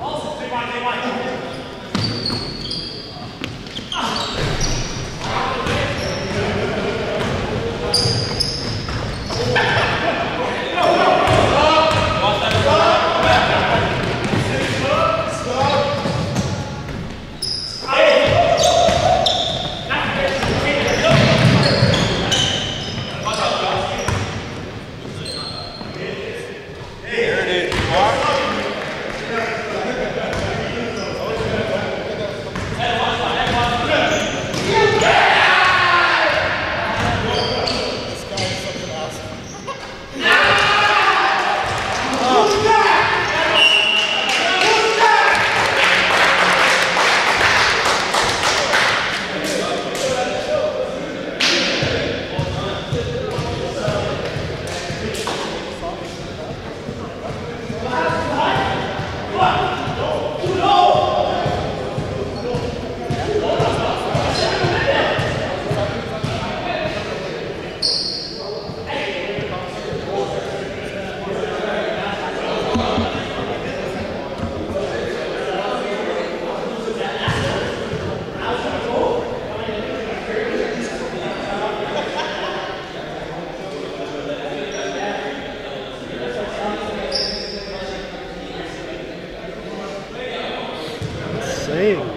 All my. Hey.